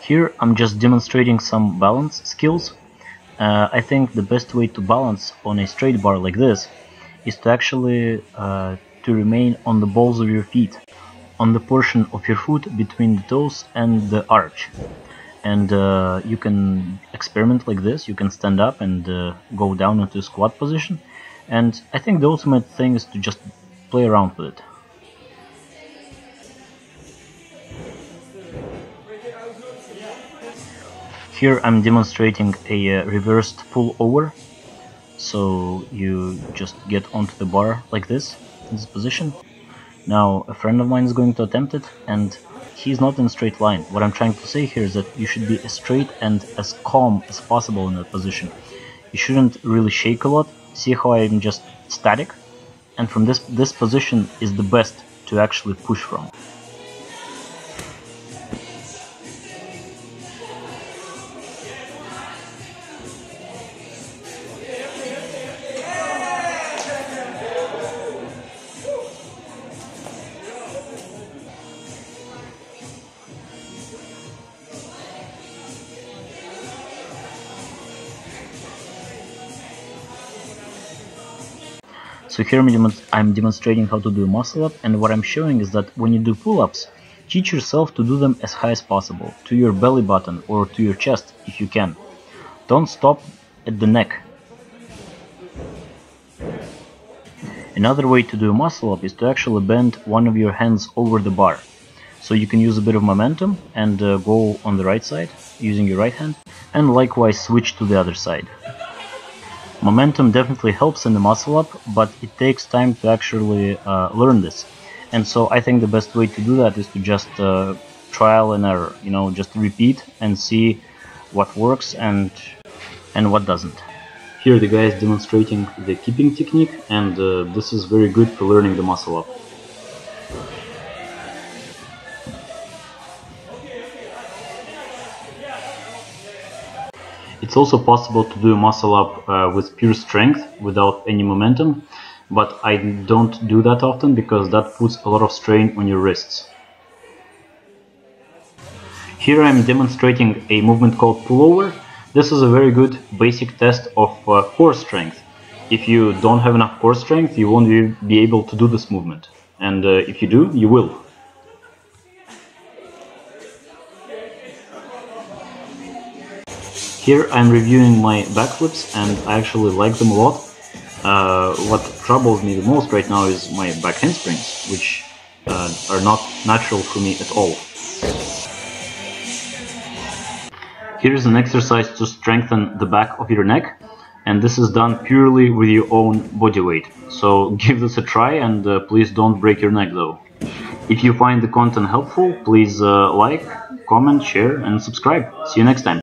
Here I'm just demonstrating some balance skills. Uh, I think the best way to balance on a straight bar like this is to actually uh, to remain on the balls of your feet, on the portion of your foot between the toes and the arch. And uh, you can experiment like this, you can stand up and uh, go down into a squat position. And I think the ultimate thing is to just play around with it. Here I'm demonstrating a uh, reversed pull over. So you just get onto the bar like this, this position. Now a friend of mine is going to attempt it and he's not in a straight line. What I'm trying to say here is that you should be as straight and as calm as possible in that position. You shouldn't really shake a lot. See how I'm just static? And from this, this position is the best to actually push from. So here I'm demonstrating how to do a muscle up and what I'm showing is that when you do pull-ups, teach yourself to do them as high as possible, to your belly button or to your chest if you can. Don't stop at the neck. Another way to do a muscle up is to actually bend one of your hands over the bar. So you can use a bit of momentum and uh, go on the right side using your right hand and likewise switch to the other side. Momentum definitely helps in the muscle up, but it takes time to actually uh, learn this. And so I think the best way to do that is to just uh, trial and error, you know, just repeat and see what works and and what doesn't. Here the guy is demonstrating the kipping technique and uh, this is very good for learning the muscle up. It's also possible to do a muscle up uh, with pure strength without any momentum, but I don't do that often because that puts a lot of strain on your wrists. Here I'm demonstrating a movement called pullover. This is a very good basic test of uh, core strength. If you don't have enough core strength, you won't be able to do this movement. And uh, if you do, you will. Here I'm reviewing my backflips and I actually like them a lot. Uh, what troubles me the most right now is my back handsprings, which uh, are not natural for me at all. Here's an exercise to strengthen the back of your neck and this is done purely with your own body weight. So give this a try and uh, please don't break your neck though. If you find the content helpful, please uh, like, comment, share and subscribe. See you next time.